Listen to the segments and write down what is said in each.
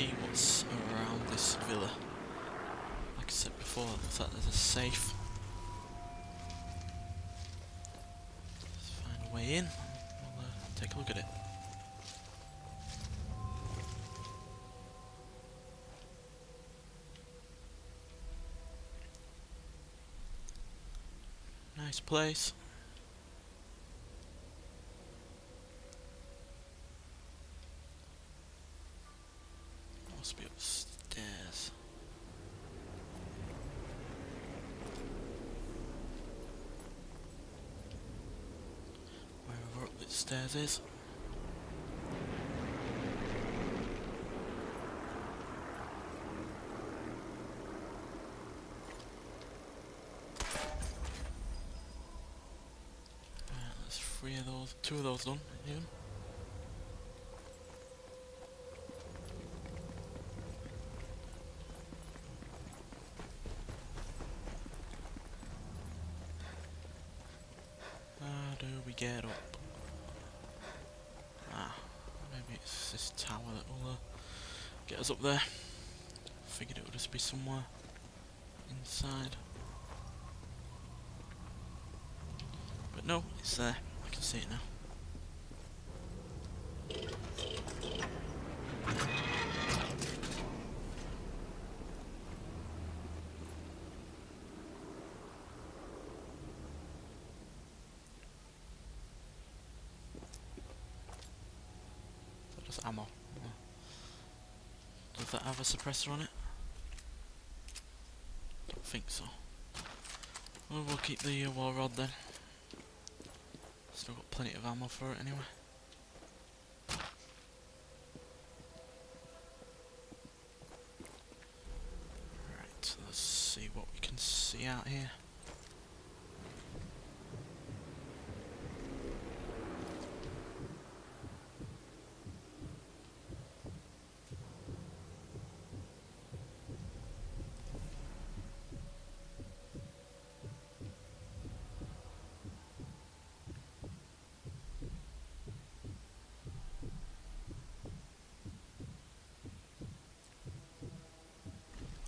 see what's around this villa. Like I said before, it looks like there's a safe. Let's find a way in. We'll uh, take a look at it. Nice place. Must be upstairs. Wherever up stairs is. Right, three of those, two of those done, even. Do we get up? Ah, maybe it's this tower that will uh, get up there. Figured it would just be somewhere inside. But no, it's there. I can see it now. That just ammo. Oh. Does that have a suppressor on it? Don't think so. Well, we'll keep the uh, rod then. Still got plenty of ammo for it anyway. Right, let's see what we can see out here.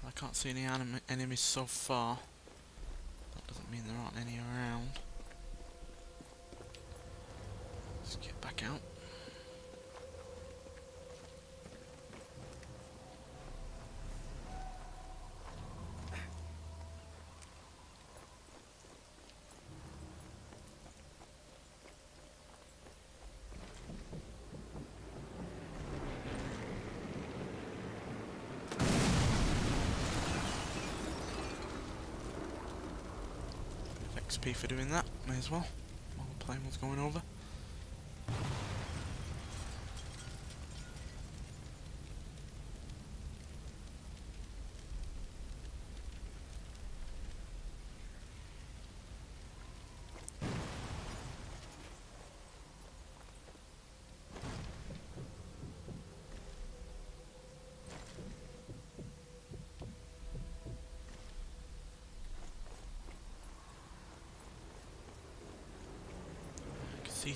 I can't see any enemies so far. That doesn't mean there aren't any around. Let's get back out. XP for doing that, may as well, while the plane was going over.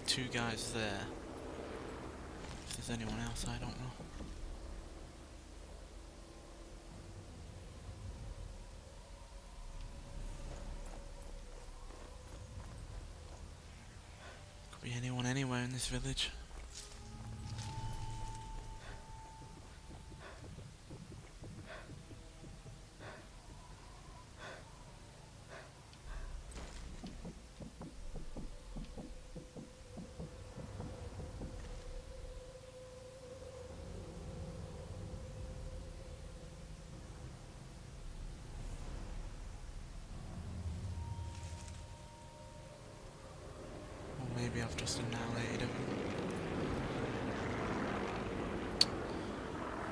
Two guys there. If there's anyone else, I don't know. Could be anyone anywhere in this village. Maybe I've just annihilated him.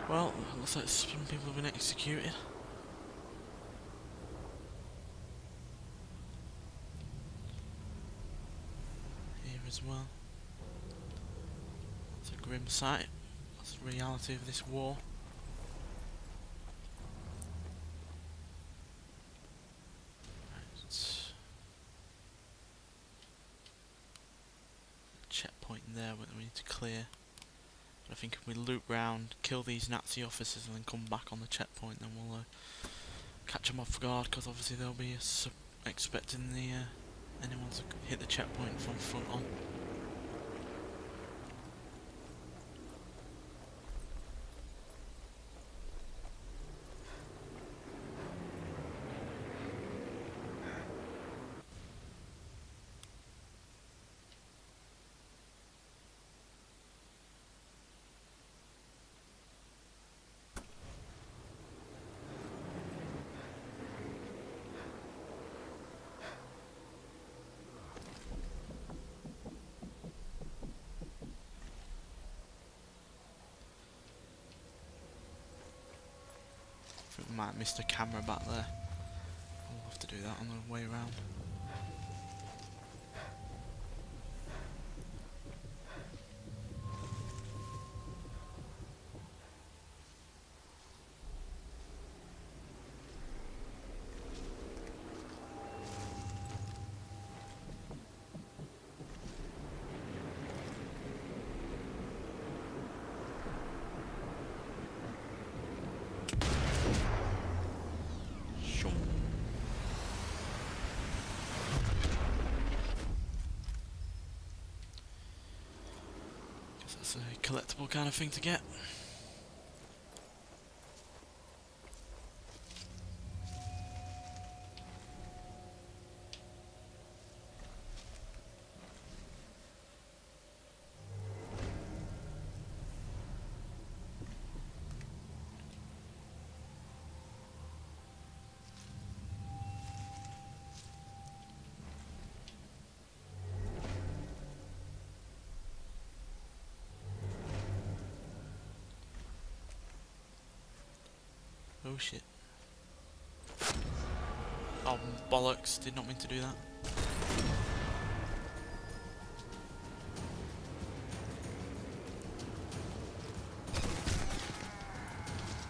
Well, looks like some people have been executed. Here as well. It's a grim sight. That's the reality of this war. Right. Checkpoint there that we to clear. I think if we loop round, kill these Nazi officers and then come back on the checkpoint, then we'll uh, catch them off guard, because obviously they'll be uh, expecting the uh, anyone to hit the checkpoint from front on. Might have missed a camera back there. We'll have to do that on the way around. That's a collectible kind of thing to get. Oh shit. Oh bollocks, did not mean to do that.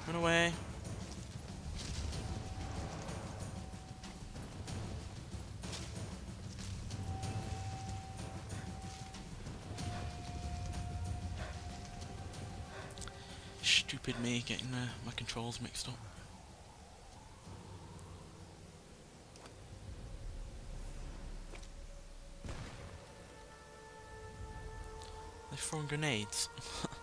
Run away. Stupid me getting uh, my controls mixed up. Throwing grenades.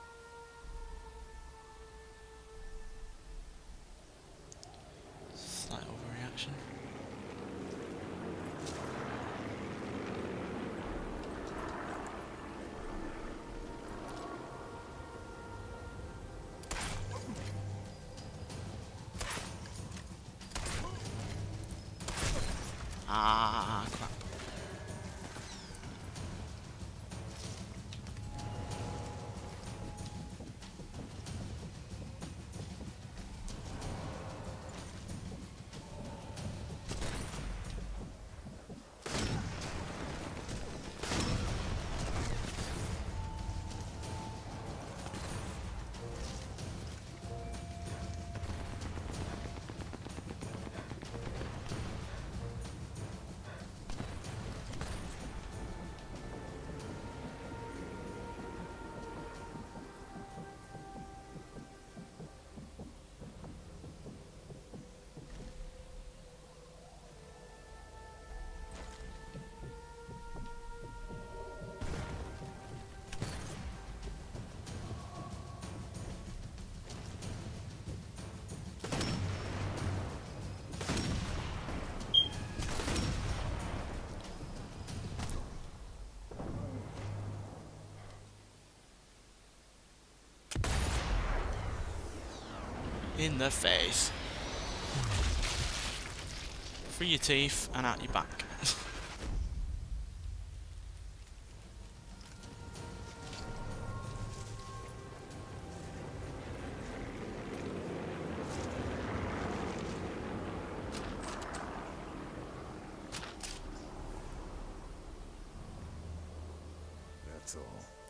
In the face. Through your teeth and out your back. That's all.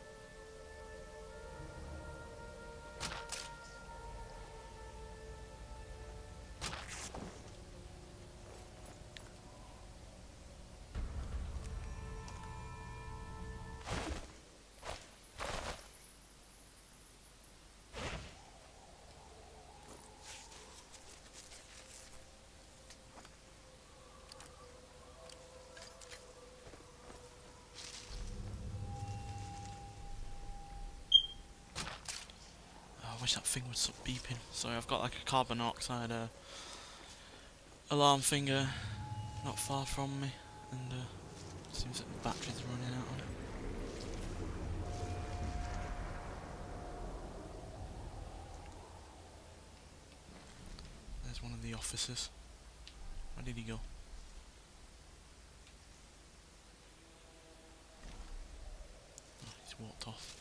Wish that thing would stop beeping. Sorry, I've got like a carbon monoxide uh, alarm finger not far from me, and uh, seems that the battery's running out on it. There's one of the officers. Where did he go? Oh, he's walked off.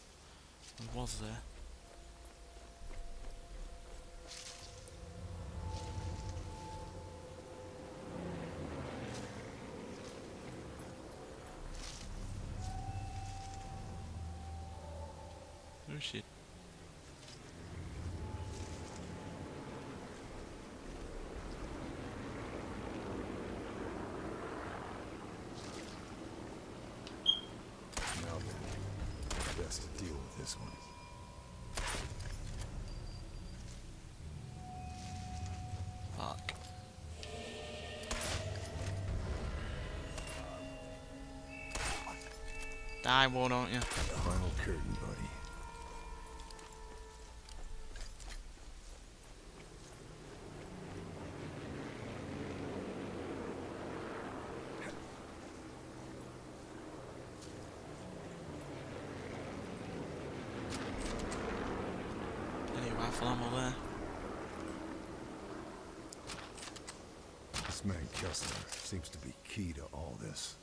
He was there. Shit. Now then, best to deal with this one. Fuck. Die, war, don't you? Final curtain, This man Kessler seems to be key to all this.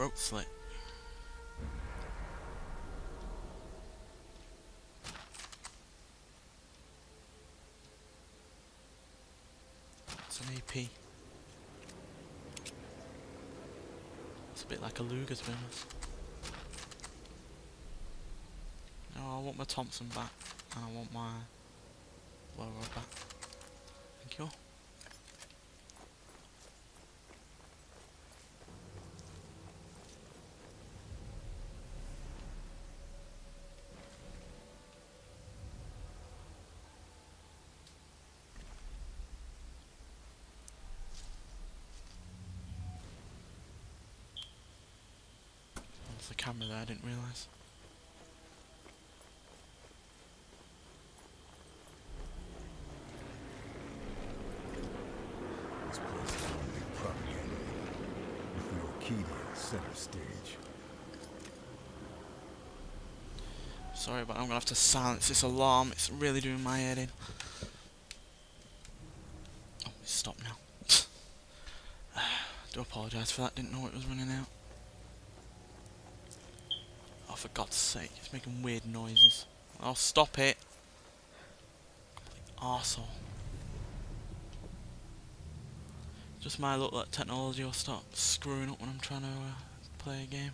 Throat slit. It's an AP. It's a bit like a Luger to be honest. No, I want my Thompson back, and I want my lower back. Thank you. There's the camera there, I didn't realise. This place is one big propaganda. With the Orchidia center stage. Sorry, but I'm gonna have to silence this alarm. It's really doing my head in. Oh, stopped now. Do apologise for that. Didn't know it was running out. For God's sake! It's making weird noises. Oh, stop it! Complete arsehole. Just my luck that technology will stop screwing up when I'm trying to uh, play a game.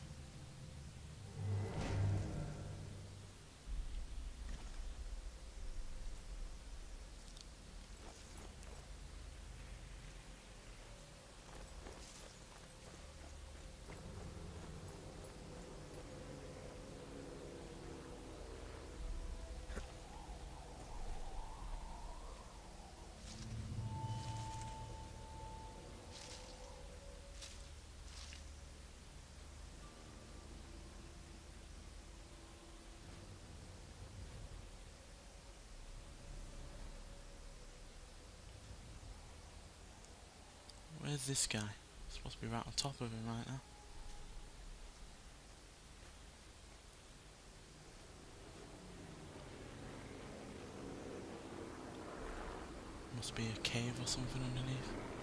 Where's this guy? Supposed to be right on top of him right now. Must be a cave or something underneath.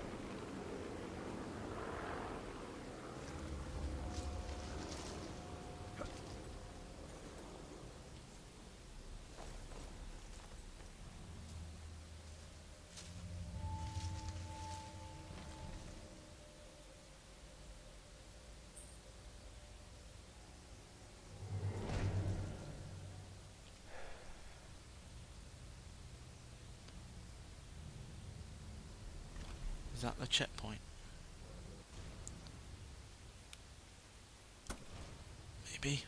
That the checkpoint? Maybe.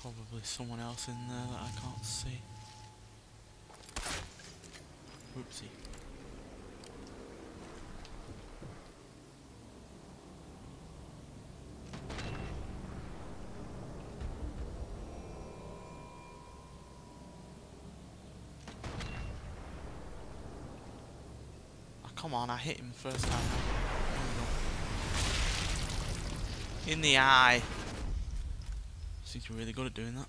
Probably someone else in there that I can't see. Whoopsie. Oh, come on, I hit him first time. In the eye. Seems you're really good at doing that.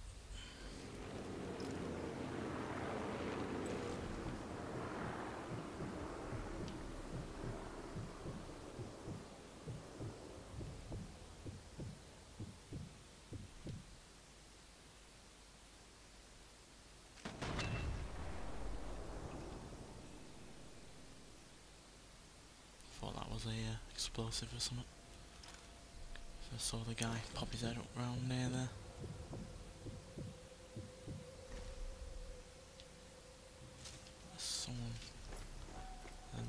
Thought that was a uh, explosive or something. So I saw the guy pop his head up round near there. There's someone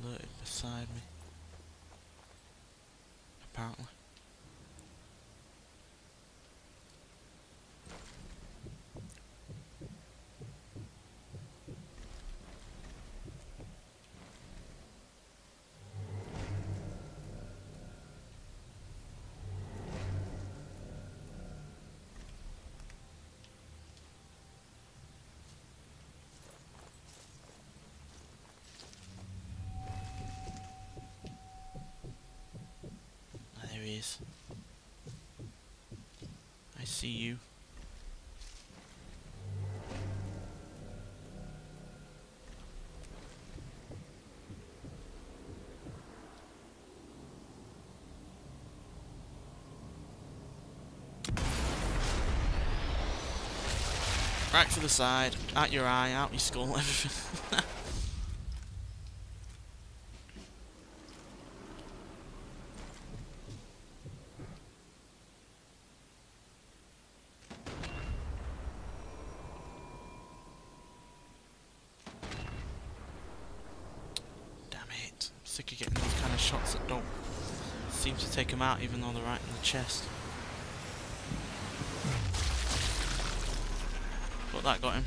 alerted beside me. Apparently. I see you. Right to the side, out your eye, out your skull, everything. Damn it. I'm sick of getting those kind of shots that don't seem to take him out even though they're right in the chest. But that got him,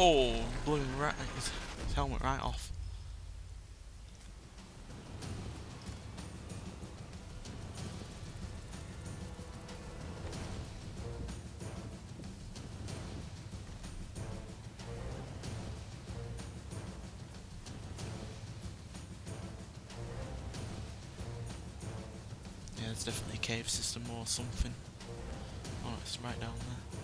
Oh, blew right, his, helmet right off. Yeah, there's definitely a cave system or something. Oh, it's right down there.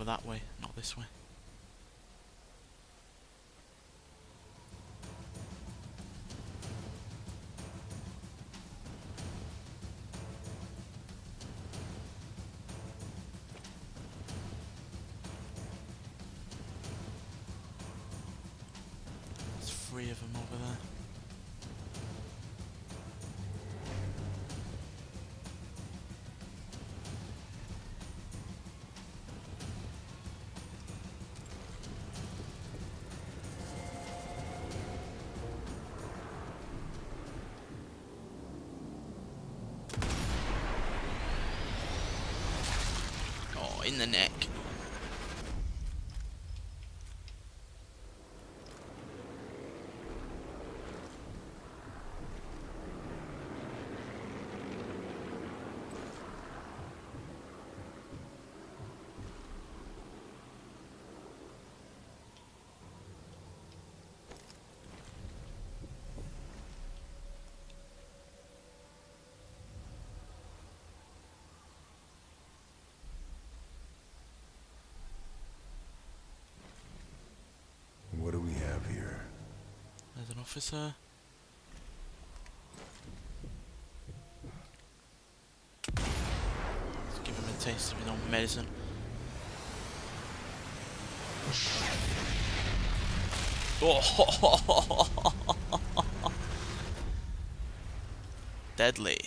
Over that way, not this way. In the neck. What do we have here? There's an officer. Let's give him a taste of his own medicine. Oh, deadly.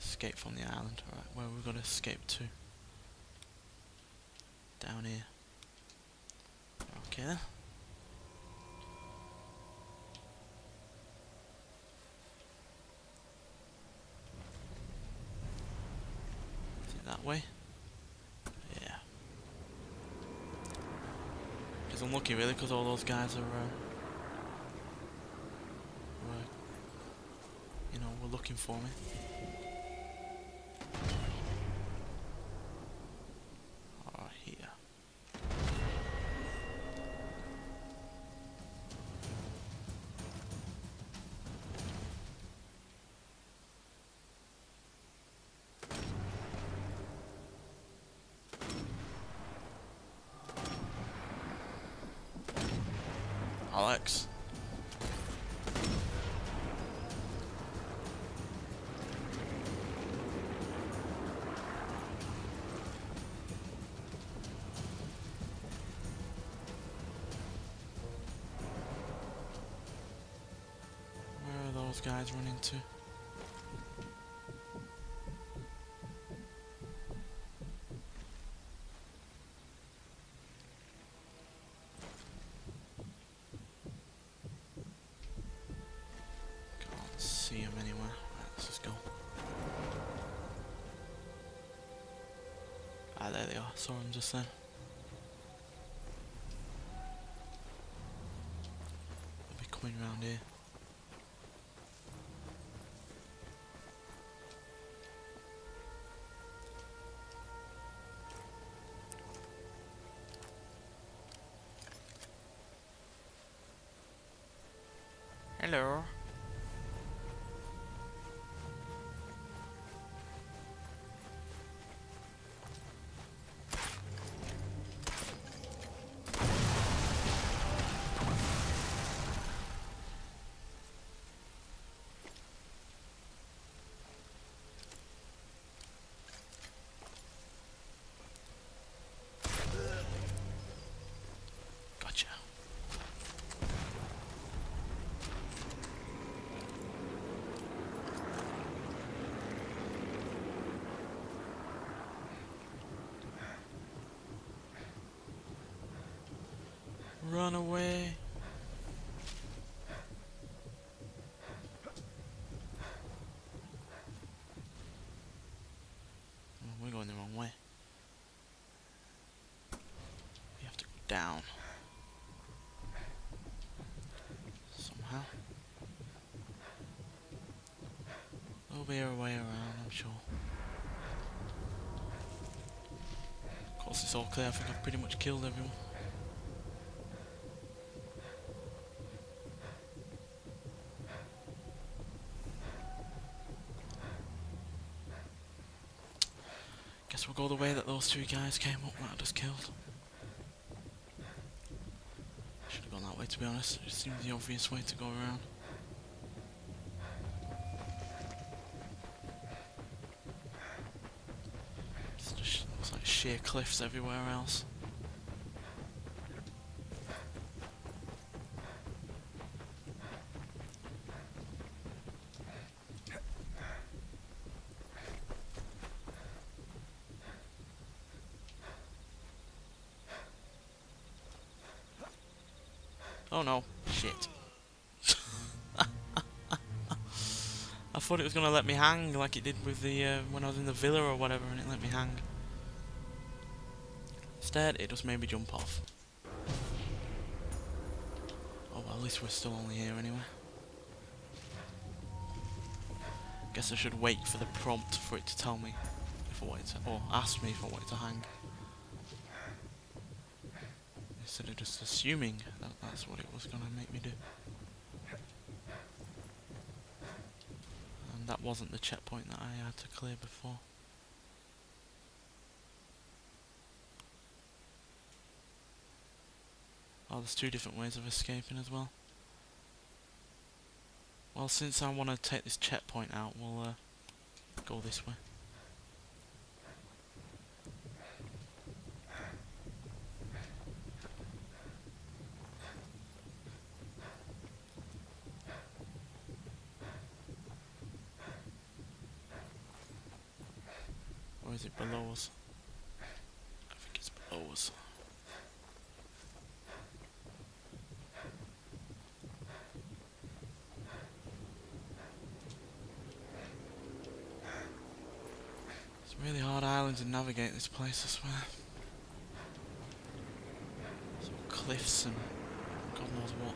Escape from the island. Alright, where are we gonna escape to? Down here. Okay then. Is it that way? Yeah. Lucky really, because all those guys are, uh, were, you know, were looking for me. Are here. Alex. Where are those guys running to? Let's go. Ah, there they are. Saw him just then. They'll be coming round here. Hello. Run away. Oh, we're going the wrong way. We have to go down. Somehow. There'll be a way around, I'm sure. Of course, it's all clear. I think I've pretty much killed everyone. Guess we'll go the way that those two guys came up that I just killed. Should have gone that way to be honest. It seems the obvious way to go around. It's just looks like sheer cliffs everywhere else. Oh no, shit. I thought it was gonna let me hang like it did with the uh, when I was in the villa or whatever and it let me hang. Instead it just made me jump off. Oh well at least we're still only here anyway. Guess I should wait for the prompt for it to tell me if I wanted to or ask me if I wanted to hang. Instead of just assuming that that's what it was going to make me do. And that wasn't the checkpoint that I had to clear before. Oh, there's two different ways of escaping as well. Well, since I want to take this checkpoint out, we'll uh, go this way. Or is it below us? I think it's below us. It's really hard island to navigate this place, I swear. Some cliffs and God knows what.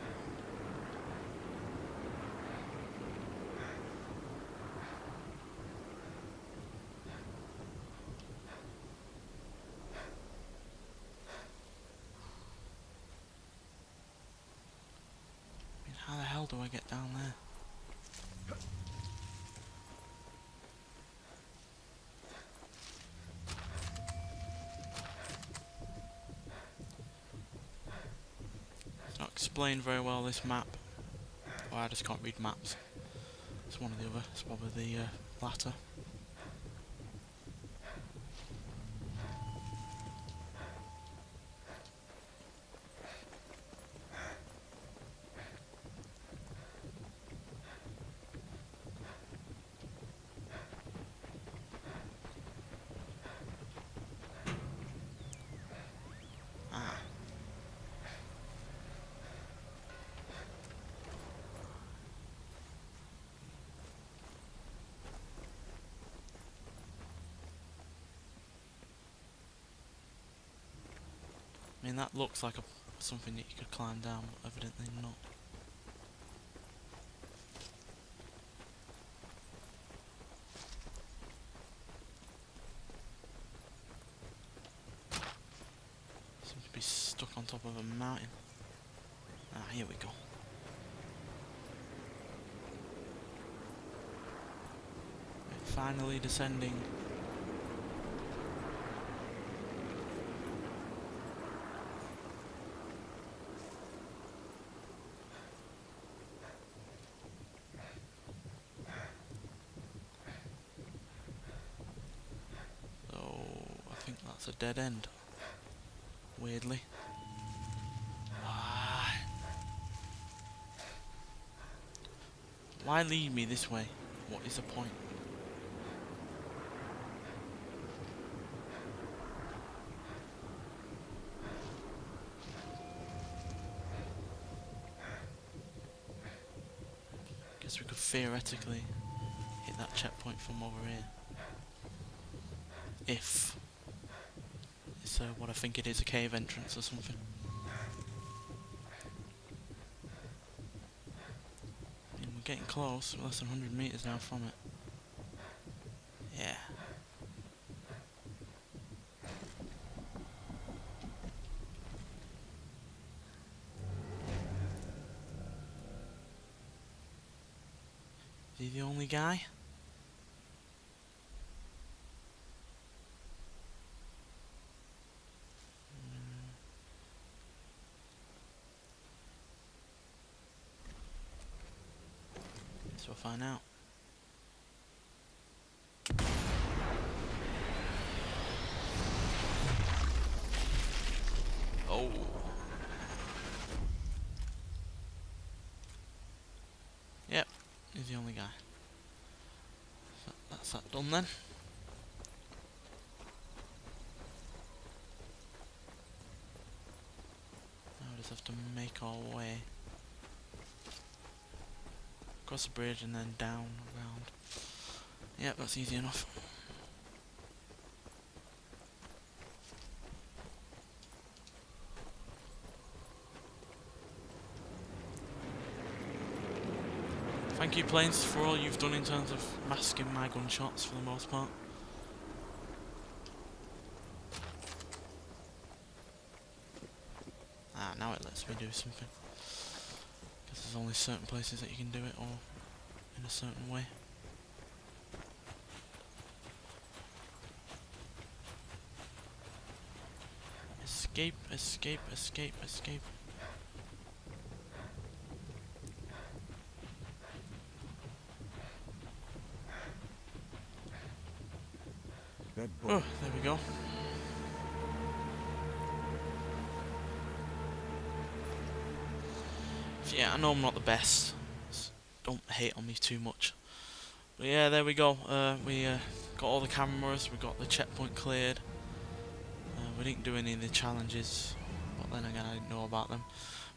I mean, how the hell do I get down there? Explained very well, this map. I just can't read maps. It's one or the other. It's probably the uh, latter. That looks like a something that you could climb down, but evidently not. Seems to be stuck on top of a mountain. Ah, here we go. Finally descending. dead end. Weirdly. Why lead me this way? What is the point? Guess we could theoretically hit that checkpoint from over here. If uh, what I think it is, a cave entrance or something. And we're getting close, we're less than 100 metres now from it. Yeah. Is he the only guy? Find out. Oh. Yep, he's the only guy. So that's that done then. Now we just have to make our way across the bridge and then down around. Yep, that's easy enough. Thank you, Planes, for all you've done in terms of masking my gunshots for the most part. Ah, now it lets me do something. There's only certain places that you can do it, or in a certain way. Escape, escape, escape, escape. Best. Don't hate on me too much. But yeah, there we go. Uh, we uh, got all the cameras. We got the checkpoint cleared. Uh, we didn't do any of the challenges, but then again, I didn't know about them.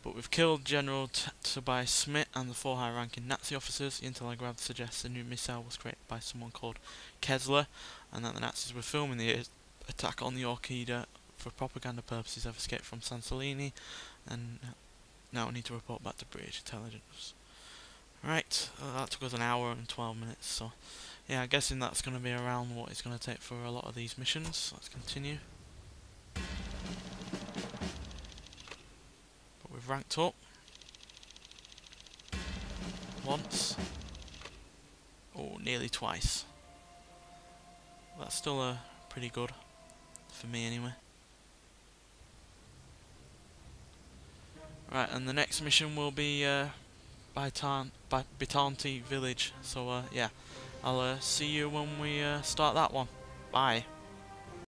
But we've killed General Tobias Smith and the four high-ranking Nazi officers. The Intel I grabbed suggests a new missile was created by someone called Kessler, and that the Nazis were filming the attack on the Orchida for propaganda purposes. Have escaped from San Celini, and now I need to report back to British intelligence. Right, uh, that took us an hour and 12 minutes, so yeah, I'm guessing that's going to be around what it's going to take for a lot of these missions. Let's continue. But we've ranked up. Once. Oh, nearly twice. That's still uh, pretty good. For me anyway. Right, and the next mission will be uh, Bitan Bi- Bitanti village. So uh, yeah, I'll uh, see you when we uh, start that one. Bye.